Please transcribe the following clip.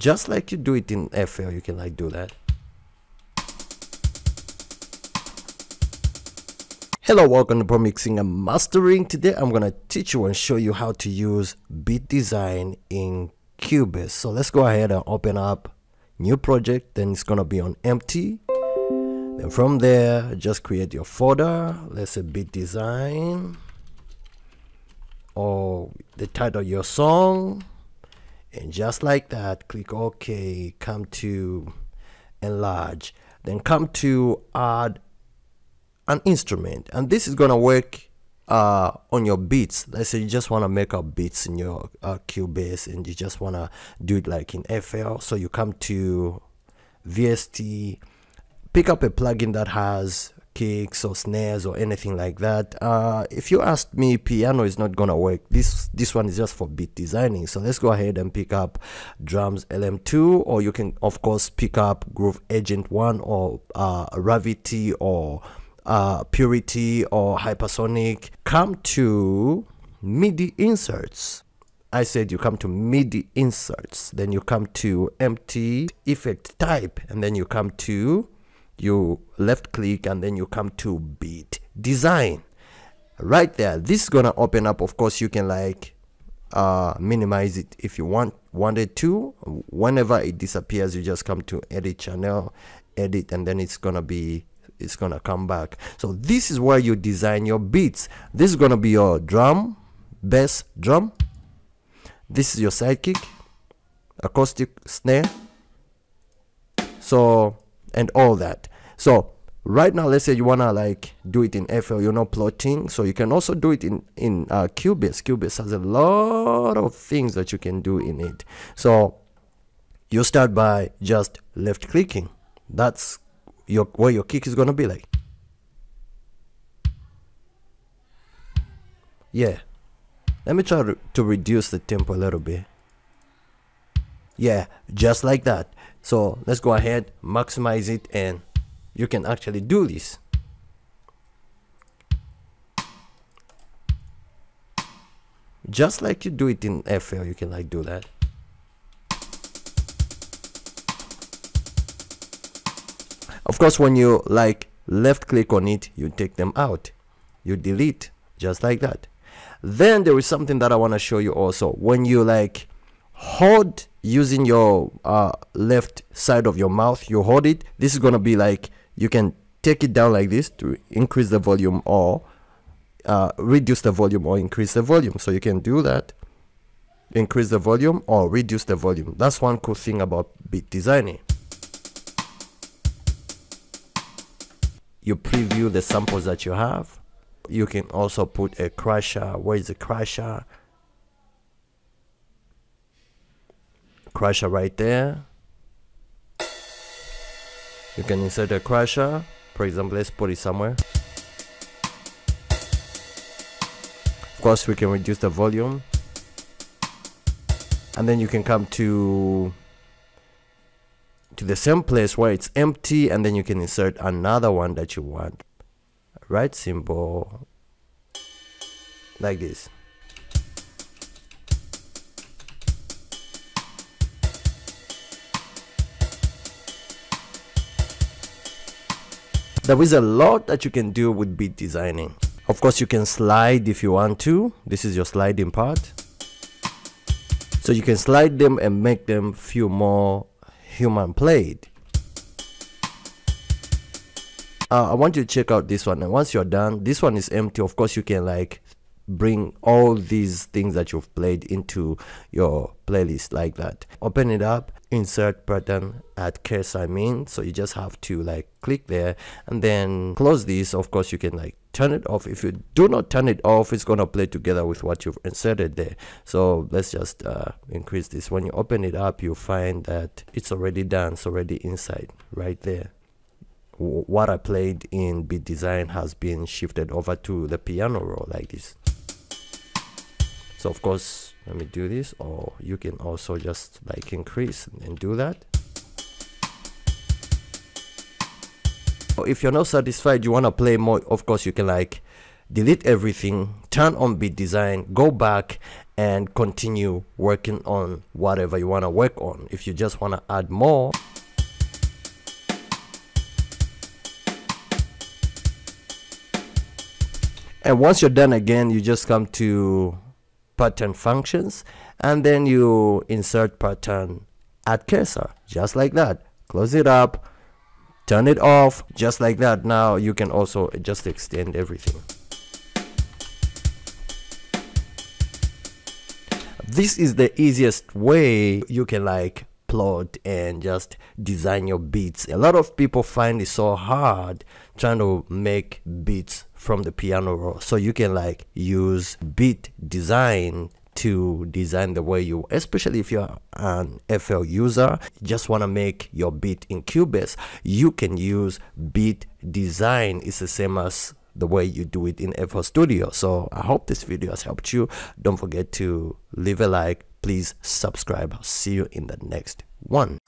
just like you do it in FL you can like do that Hello, welcome to Pro Mixing and Mastering. Today I'm gonna teach you and show you how to use beat design in Cubase. So let's go ahead and open up new project. Then it's gonna be on empty. Then from there, just create your folder. Let's say beat design or the title of your song. And just like that, click OK. Come to enlarge. Then come to add an instrument and this is gonna work uh, on your beats let's say you just want to make up beats in your uh, Cubase and you just want to do it like in FL so you come to VST pick up a plugin that has kicks or snares or anything like that. Uh, if you ask me piano is not gonna work. This this one is just for beat designing. So let's go ahead and pick up drums lm2 or you can of course pick up groove agent 1 or uh, Ravity or uh, Purity or Hypersonic, come to MIDI inserts. I said you come to MIDI inserts, then you come to empty effect type, and then you come to you left click and then you come to beat. Design. Right there. This is gonna open up. Of course you can like uh minimize it if you want wanted to. Whenever it disappears you just come to edit channel edit and then it's gonna be it's gonna come back. So this is where you design your beats. This is gonna be your drum bass drum. This is your side stick acoustic snare. So and all that so right now let's say you wanna like do it in FL you're not plotting so you can also do it in in uh, Cubase Cubase has a lot of things that you can do in it so you start by just left clicking that's your where your kick is gonna be like. Yeah. Let me try to reduce the tempo a little bit. Yeah, just like that. So let's go ahead, maximize it, and you can actually do this. Just like you do it in FL, you can like do that. of course when you like left click on it you take them out you delete just like that then there is something that i want to show you also when you like hold using your uh, left side of your mouth you hold it. This is going to be like you can take it down like this to increase the volume or uh, reduce the volume or increase the volume. So you can do that. Increase the volume or reduce the volume. That's one cool thing about beat designing. You preview the samples that you have. You can also put a crusher. Where is the crusher crusher right there. You can insert a crusher. For example let's put it somewhere. Of course we can reduce the volume. And then you can come to to the same place where it's empty and then you can insert another one that you want. Right? Cymbal like this there is a lot that you can do with beat designing. Of course you can slide if you want to. This is your sliding part. So you can slide them and make them feel more human played. Uh, I want you to check out this one. And once you're done this one is empty. Of course you can like bring all these things that you've played into your playlist like that. Open it up insert button add case i mean. So you just have to like click there and then close this. Of course you can like turn it off. If you do not turn it off it's gonna play together with what you've inserted there. So let's just uh, increase this. When you open it up you find that it's already done. It's already inside right there. What I played in beat design has been shifted over to the piano roll like this so of course let me do this or you can also just like increase and do that. If you're not satisfied you want to play more of course you can like delete everything turn on beat design go back and continue working on whatever you want to work on. If you just want to add more. And once you're done again you just come to pattern functions and then you insert pattern add cursor just like that. Close it up turn it off just like that. Now you can also just extend everything. This is the easiest way you can like plot and just design your beats. A lot of people find it so hard trying to make beats from the piano roll so you can like use beat design to design the way you especially if you're an FL user just want to make your beat in Cubase you can use beat design. It's the same as the way you do it in FL Studio. So I hope this video has helped you. Don't forget to leave a like please subscribe. I'll see you in the next one